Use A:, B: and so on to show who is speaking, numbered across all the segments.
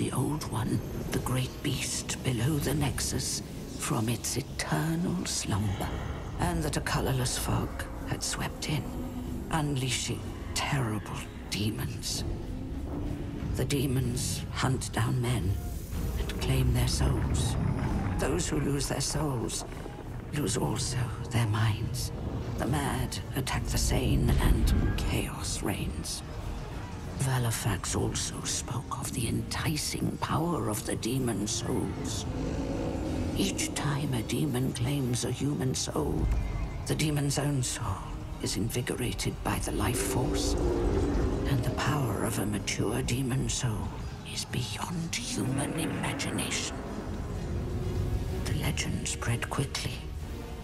A: the Old One, the great beast below the Nexus, from its eternal slumber, and that a colorless fog had swept in, unleashing terrible demons. The demons hunt down men and claim their souls. Those who lose their souls lose also their minds. The mad attack the sane, and chaos reigns. Vallarfax also spoke of the enticing power of the demon souls. Each time a demon claims a human soul, the demon's own soul is invigorated by the life force, and the power of a mature demon soul is beyond human imagination. The legend spread quickly.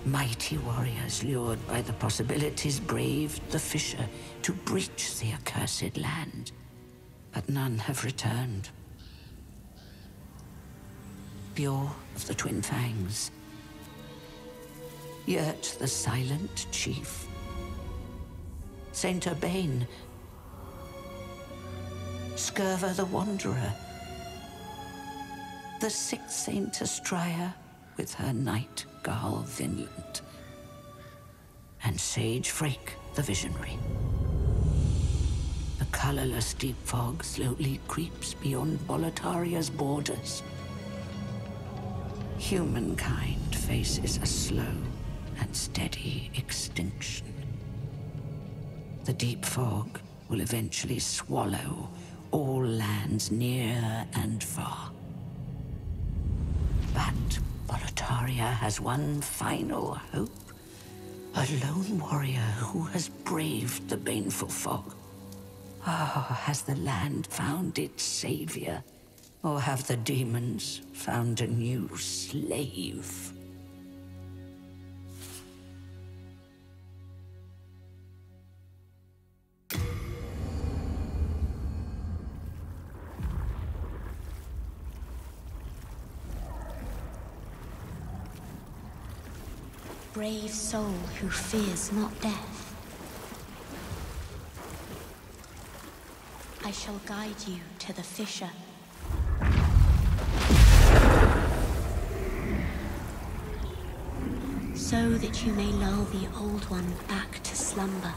A: Mighty warriors lured by the possibilities braved the fissure to breach the accursed land. But none have returned. Biorr of the Twin Fangs. Yurt the Silent Chief. Saint Urbain. Scirvir the Wanderer. The sixth Saint Astraea with her knight Garl Vinland. And Sage Freke the Visionary. The colorless deep fog slowly creeps beyond Boletaria's borders. Humankind faces a slow and steady extinction. The deep fog will eventually swallow all lands near and far. Boletaria has one final hope. A lone warrior who has braved the baneful fog. Ah, has the land found its savior? Or have the demons found a new slave?
B: Brave soul who fears not death. I shall guide you to the fissure. So that you may lull the old one back to slumber.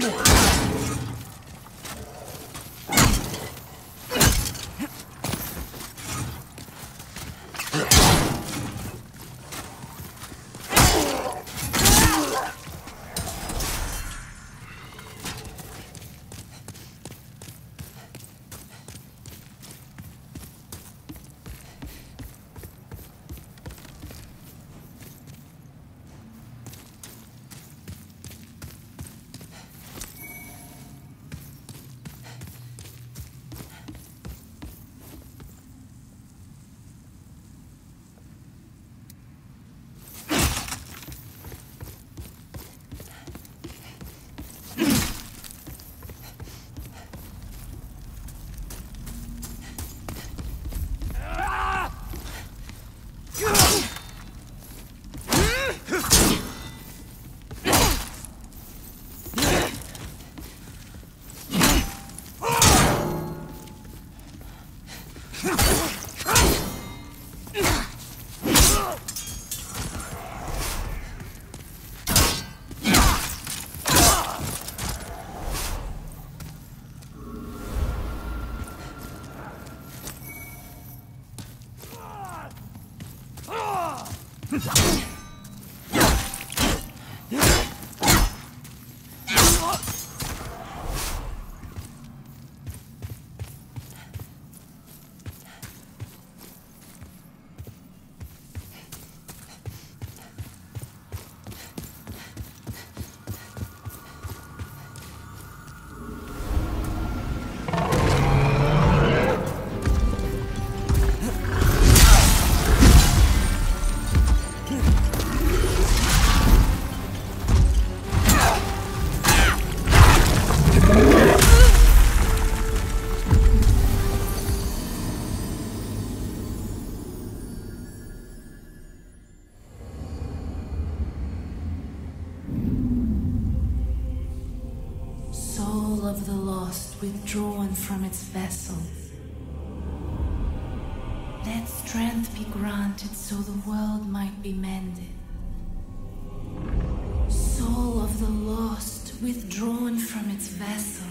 B: More. はい。Withdrawn from its vessel. Let strength be granted so the world might be mended. Soul of the lost, withdrawn from its vessel.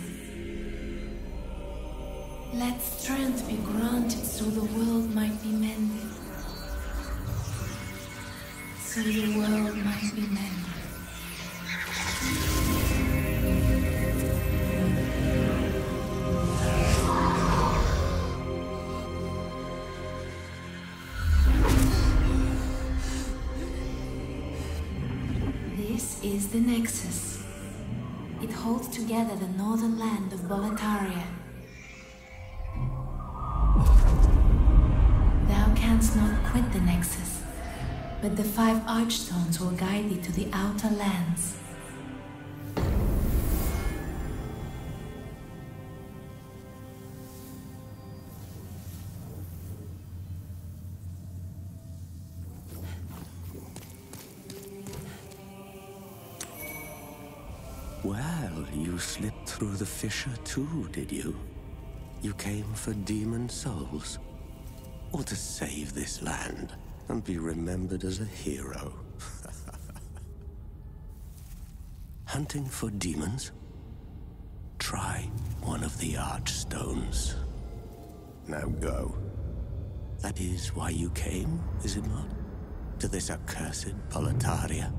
B: Let strength be granted so the world might be mended. So the world might be mended. Is the Nexus. It holds together the northern land of Boletaria. Thou canst not quit the Nexus, but the five Archstones will guide thee to the outer lands.
C: Well, you slipped through the fissure too, did you? You came for demon souls? Or to save this land and be remembered as a hero? Hunting for demons? Try one of the Archstones. Now go. That is why you came, is it not? To this accursed Boletaria?